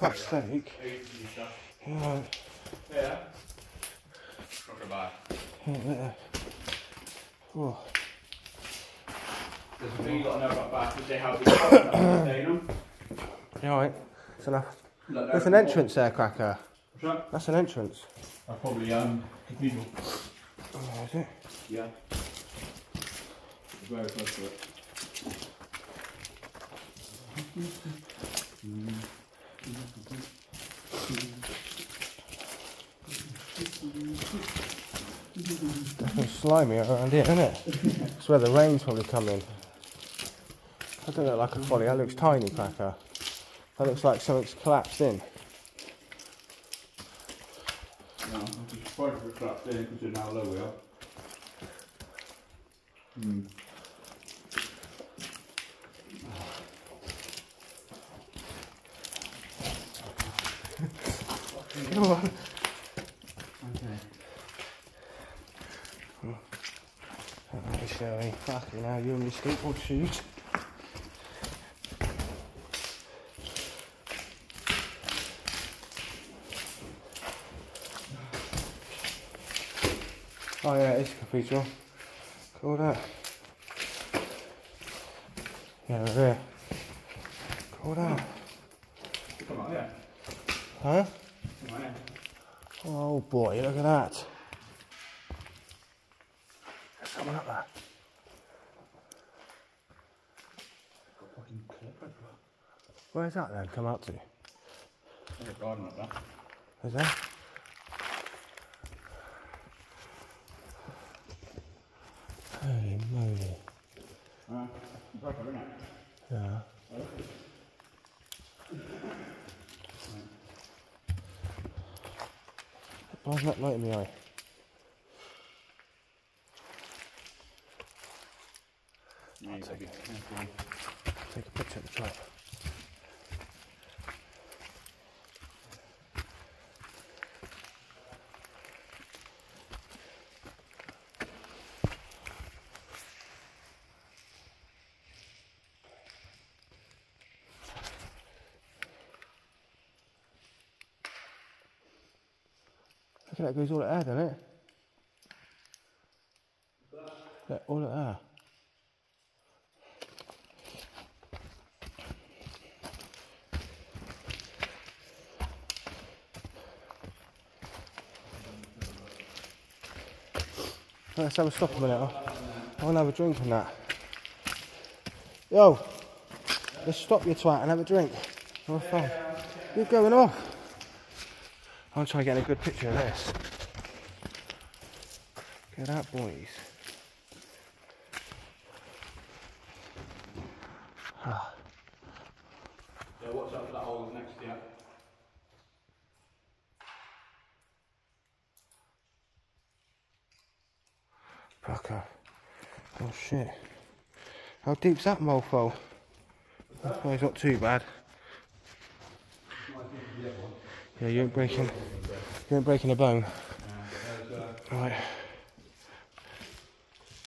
Fuck's sake. Yeah, Yeah. About. yeah. Oh, There's a thing you got to know about baths. They have the stay in them. you alright? It's enough. Look, There's an entrance there, Cracker. What's that? That's an entrance. I'll probably um cathedral. Oh, is it? Yeah. Very close to it. Definitely slimy around here, isn't it? It's where the rain's probably coming. That doesn't look like a folly. That looks tiny, Cracker. That looks like something's collapsed in. No, I'm surprised it's up there considering how low we are. Hmm. Come on. Okay. Alright, shall we? Fucking hell, you and your skateboard shoes. Oh yeah, it's a cathedral. Cool that. Yeah, we're here. Cool that. Come on, yeah. Huh? Oh boy, look at that. There's someone up there. Where's that then? Come out to? There's a garden up there. Is there? Holy moly. Uh, proper, isn't it? Yeah. Why's that light in the eye? Yeah, you gotta be careful. Take a picture of the top. At that goes all at there, doesn't it? Look, all at there. Let's have a stop a minute. I want to have a drink and that. Yo, let's stop your twat and have a drink. Have fun. You're going off. I'll try and get a good picture of this. Look at that, boys. Ah. Yeah, watch out for that hole next to you. Fucker. Oh shit. How deep's that mofo? Oh, it's not too bad. Yeah, you ain't breaking you ain't breaking a bone. Uh, right.